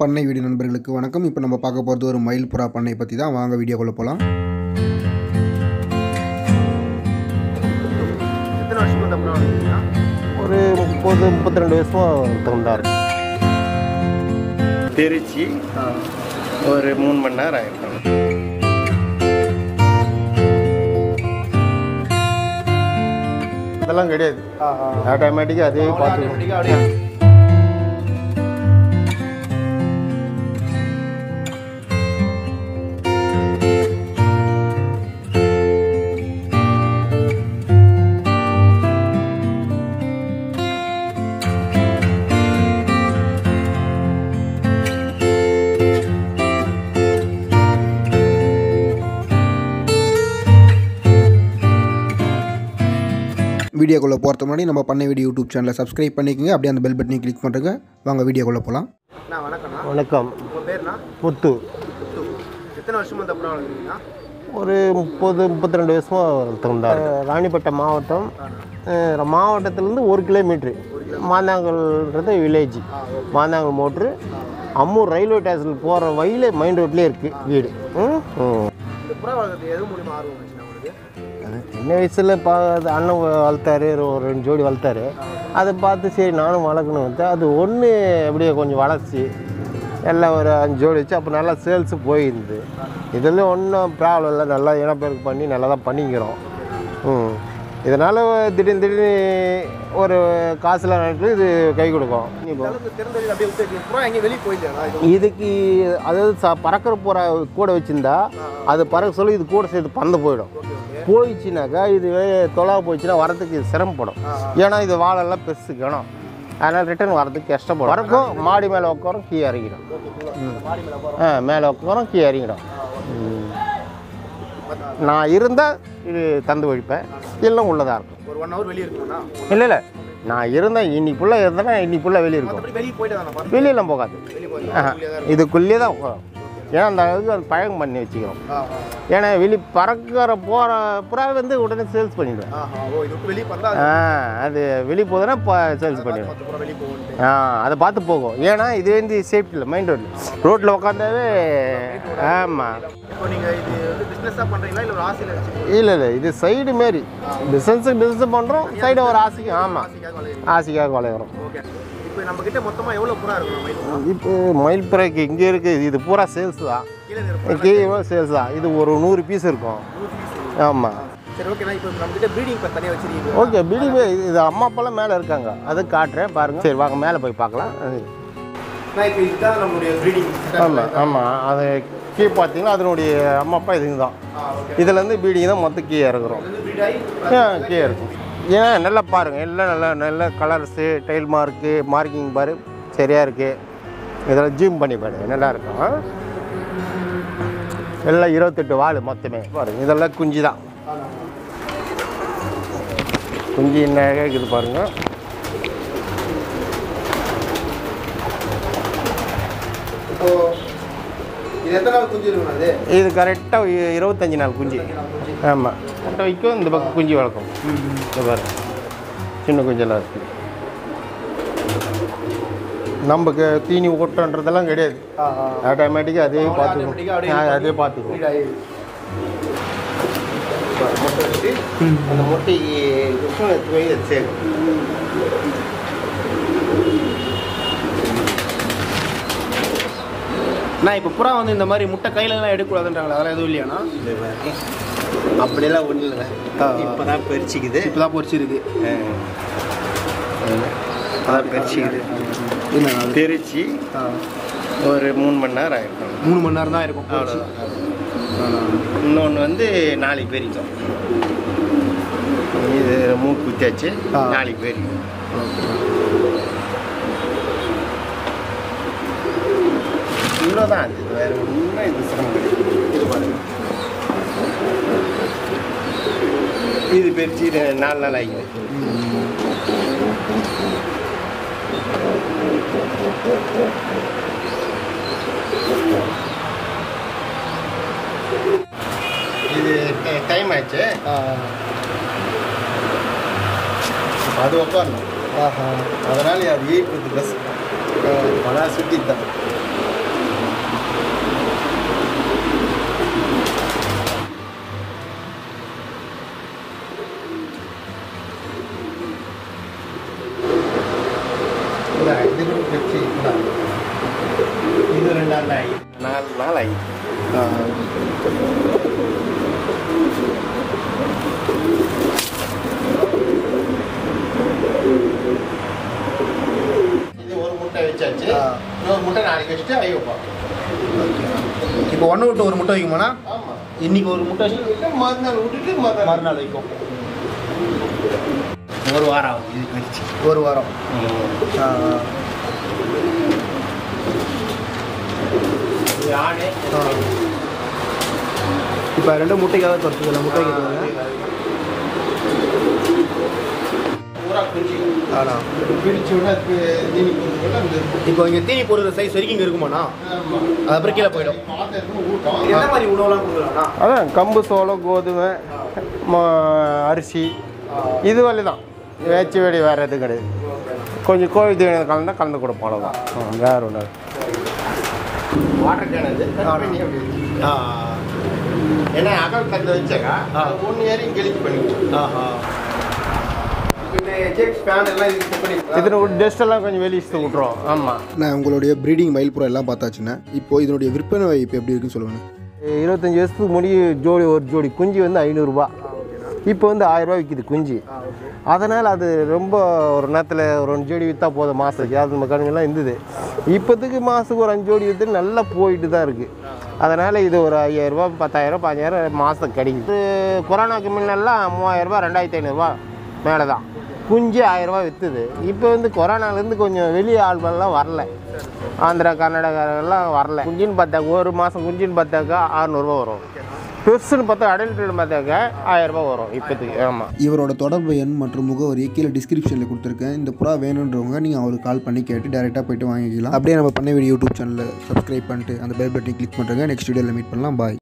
பண்ணை வீடு நண்பர்களுக்கு வணக்கம். இப்போ நம்ம பார்க்க போகிறது ஒரு மயில் புறா பண்ணை பற்றி தான். வாங்க வீடியோக்குள்ளே போகலாம் ஒரு முப்பது முப்பத்தி ரெண்டு வருஷமாக தகுந்தார் திருச்சி ஒரு மூணு மணி நேரம் ஆயிருக்கும் அதெல்லாம் கிடையாது. ஆட்டோமேட்டிக்காக அதே பார்த்து வீடியோக்குள்ளே போகிறதுக்கு முன்னாடி நம்ம பண்ணை வீடியோ யூடியூப் சேனலை சப்ஸ்கிரைப் பண்ணிக்கோங்க. அப்படியே அந்த பெல் பட்டனையும் கிளிக் பண்ணுறங்க வாங்க வீடியோக்குள்ளே போகலாம். வணக்கம். உங்கள் பேர்ண்ணா? முத்து. எத்தனை வருஷமா இந்த ஒரு முப்பது முப்பத்தி ரெண்டு வருஷமாக ராணிப்பேட்டை மாவட்டம். மாவட்டத்திலேருந்து ஒரு கிலோமீட்ரு மாந்தாங்கல்ன்றது வில்லேஜ் மாந்தாங்கல் மோட்ரு அம்மூர் ரயில்வே ஸ்டேஷன் போகிற வழியில் மெயின் ரோட்லேயே இருக்குது வீடு. சின்ன வயசில் பா அண்ணன் வளர்த்தாரு ஒரு ரெண்டு ஜோடி வளர்த்தாரு. அதை பார்த்து சரி நானும் வளர்க்கணும் வந்து அது ஒன்று அப்படியே கொஞ்சம் வளர்ச்சி. எல்லாம் ஒரு அஞ்சு ஜோடி வச்சு அப்போ நல்லா சேல்ஸு போயிருந்தது. இதில் ஒன்றும் ப்ராப்ளம் இல்லை நல்லா இனப்பெருக்கு பண்ணி நல்லா தான் பண்ணிக்கிறோம். ம். இதனால் திடீர்னு திடீர்னு ஒரு காசுல நேரத்தில் இது கை கொடுக்கும். இதுக்கு அதாவது ச பறக்கிற புறா கூட வச்சுருந்தா அது பறக்க சொல்லி இது கூட சேர்த்து பறந்து போயிடும். போயிடுச்சுனாக்கா இது தொலைவா போயிடுச்சுன்னா வரதுக்கு இது சிரமப்படும். ஏன்னா இது வாழெல்லாம் பெருசு கணும் அதனால் ரிட்டர்ன் வரதுக்கு கஷ்டப்படும். வரக்கும் மாடி மேலே உட்காரும் கீ இறங்கிடும். ஆ மேலே உட்காரும் கீ இறங்கிடும். நான் இருந்தால் இது தந்து வழிப்பேன் இல்லை உள்ளதாக இருக்கும். ஒரு ஒன் ஹவர் வெளியே இருக்கும்ண்ணா இல்லை இல்லை. நான் இருந்தேன் இன்னைக்கு ஃபுல்லாக இருந்தேன்னா இன்னைக்கு ஃபுல்லாக வெளியே இருக்கும் வெளியெல்லாம் போகாது. இதுக்குள்ளேயே தான் ஏன்னா அந்த அளவுக்கு அது பழக்கம் பண்ணி வச்சுக்கிறோம். ஏன்னா வெளி பறக்கிற போகிற புறா வந்து உடனே சேல்ஸ் பார்த்தா ஆ அது வெளியே போகுதுன்னா சேல்ஸ் பண்ணிடுவேன். ஆ அதை பார்த்து போகும். ஏன்னா இது வந்து சேஃப்டி இல்லை மெயின் ரோட்டில் ரோட்டில் உட்காந்தாவே ஆமாம் இல்லை இல்லை இல்லை இது சைடு மாரி. பிஸ்னஸுக்கு பிஸ்னஸ் பண்ணுறோம் சைடு ஒரு ஆசைக்கு ஆமாம் ஆசைக்காக ஓகே. இப்போ நம்ம கிட்ட மொத்தமாக எவ்வளோ புறா இருக்கும்? இப்போ மயில் புறாக்கு இங்கே இருக்குது இது பூரா சேல்ஸ் தான். கீழே சேல்ஸ் தான். இது ஒரு நூறு பீஸ் இருக்கும். ஆமாம் சரி ஓகேண்ணா இப்போ நம்ம கிட்ட ப்ரீடிங் இப்போ தனியாக வச்சிருக்கீங்க ஓகே பிடிபி இது அம்மா அப்பாலாம் மேலே இருக்காங்க. அது காட்டுறேன் பாருங்க. சரி வாங்க மேலே போய் பார்க்கலாம். இப்போ இதுதான் நம்மளுடைய ப்ரீடிங் ஆமாம் ஆமாம் அது கீ பார்த்தீங்கன்னா அதனுடைய அம்மா அப்பா இதுங்க தான். ஓகே இதுலேருந்து பீடிங் தான் மொத்த கீ ஆகி கீ இருக்கும். ஏன் நல்லா பாருங்கள் எல்லாம் நல்லா நல்ல கலர்ஸு டைல் மார்க்கு மார்க்கிங் பாரு. சரியாக இருக்குது இதெல்லாம் ஜூம் பண்ணி பாருங்க. நல்லா இருக்கும். ஆ? எல்லாம் இருபத்தெட்டு வாள் மொத்தமே. பாருங்க. இதெல்லாம் குஞ்சு தான். குஞ்சு என்ன இருக்குது பாருங்கள் இது கரெக்டாக இருபத்தஞ்சி நாள் குஞ்சு. ஆமாம் கரெக்டாக வைக்கும் இந்த பக்கம் குஞ்சு வளர்க்கும் இந்த பாருங்க சின்ன குஞ்செல்லாம் இருக்குது நமக்கு தீனி ஓட்டன்றதெல்லாம் கிடையாது ஆட்டோமேட்டிக்காக அதே பார்த்துக்கும் அதே பார்த்துக்கும் முட்டை அந்த முட்டைக்கு போய் சேர்க்கும் நான் இப்போ புறா வந்து இந்த மாதிரி முட்டை கையிலலாம் எடுக்கக்கூடாதுன்றாங்களே அதெல்லாம் எதுவும் இல்லையாண்ணா அப்படியெல்லாம் ஒன்றும் இல்லை ஆ. இப்போ தான் பெருச்சிக்குது இப்போ தான் பொறிச்சிருக்கு அதான் பெருச்சிக்குது என்ன பெருச்சி ஒரு மூணு மணி நேரம் ஆயிருக்கும். மூணு மணி நேரம் தான் இருக்கும் பொரிச்சு. இன்னொன்று வந்து நாளைக்கு பெரிக்கும் இது மூக்கு குத்தியாச்சு ஆ. நாளைக்கு பெரிக்கும் இவ்வளோதான் அது வேறு ஒன்றும் இது சிரமம் கிடையாது இது பாருங்க இது பெருச்சு நாலு நாள் ஆகிடுது இது டைம் ஆச்சு. அது உட்காரணும் அதனால் அது ஈர்ப்பது ப்ளஸ் பணம் சுட்டி தான் கொடுத்துருவாங்க லைன் இது ஒரு முட்டை வச்சாச்சு. இன்னொரு முட்டை நாளைக்கு வச்சுட்டு ஐ வைப்போம் இப்போ ஒன்று விட்டு ஒரு முட்டை வைக்குமாண்ணா ஆமாம் இன்னைக்கு ஒரு முட்டை வச்சு மறுநாள் விட்டுட்டு மறுநாள் மறுநாள் வைக்கும் ஒரு வாரம் ஆகுது இதுக்கு வச்சு ஒரு வாரம் ஆ, ஆ. இது ஆடு ஆ. இப்போ ரெண்டு முட்டைக்காக குறைச்சிக்கல முட்டை இப்போ இங்கே தீனி போடுற சைஸ் வரைக்கும் இங்கே இருக்குமாண்ணா? அப்புறம் கீழே போயிடும். என்ன மாதிரி உணவுலாம் அதான் கம்பு சோளம் கோதுமை ம- அரிசி. இது வழி தான் வேச்சு வெடி வேறு எதுவும் கிடையாது. கொஞ்சம் கோழி தீவனம் கலந்தால் கலந்து கொடுப்போம் அவ்வளோதான் வேற ஒன்று வாட்டர் கேன் அது ஆ ஏன்னா அகல் கந்து வச்சாக்கா. ஒன்று ஏறி கெளிச்சு பண்ணிக்கலாம். ஆஹா இந்த எஜெக்ஸ் ஃபேன் எல்லாம் இது set பண்ணி இதில் ஒரு டஸ்ட் எல்லாம் கொஞ்சம் வெளியே விட்டுரும். ஆமாம் நான் உங்களுடைய ப்ரீடிங் மயில்புறம் எல்லாம் பார்த்தாச்சுண்ணே. இப்போ இதனுடைய விற்பனை இப்போ எப்படி இருக்குன்னு சொல்லுங்கள் இருபத்தஞ்சி வருஷத்துக்கு முடி ஜோடி ஒரு ஜோடி குஞ்சு வந்து ஐநூறுரூபா இப்போ வந்து ஆயிரரூபா விற்கிது குஞ்சு. அதனால் அது ரொம்ப ஒரு நேரத்தில் ஒரு ரெண்டு ஜோடி விற்றா போதும் மாதத்துக்கு அது நம்ம கணக்கெல்லாம் இருந்தது. இப்போதைக்கு மாதத்துக்கு ஒரு அஞ்சு ஜோடி விற்று நல்லா போயிட்டு தான் இருக்குது அதனால் இது ஒரு ஐயாயிரரூபா பத்தாயிரம் பதினஞ்சாயிரம் மாதத்துக்கு கிடைக்குது. கொரோனாக்கு முன்னெல்லாம் மூவாயிரரூபா ரெண்டாயிரத்தி ஐநூறுரூவா மேலே தான் குஞ்சு ஆயிரரூபா விற்றுது இப்போ வந்து கொரோனாலேருந்து கொஞ்சம் வெளியே ஆள்கள்லாம் வரல. ஆந்திரா கர்நாடகாலாம் வரல. குஞ்சுன்னு பார்த்தாக்க ஒரு மாதம் குஞ்சுன்னு பார்த்தாக்கா அறநூறுபா வரும். பெருசுன்னு பார்த்தா அடல்ட்டுன்னு பார்த்தாக்க ஆயிரரூபா வரும் இப்போதைக்கு. ஆமாம் இவரோட தொடர்பு எண் மற்றும் முகவரியை கீழே டிஸ்கிரிப்ஷனில் கொடுத்துருக்கேன். இந்த புறா வேணுன்றவங்க நீங்கள் அவருக்கு கால் பண்ணி கேட்டு டேரெக்டாக போயிட்டு வாங்கிக்கலாம். அப்படியே நம்ம பண்ண வீடியோ யூடியூப் சேனலில் சப்ஸ்கிரைப் பண்ணிட்டு அந்த பெல் பட்டனை கிளிக் பண்ணுறேங்க நெக்ஸ்ட் வீடியோவில் மீட் பண்ணலாம். பாய்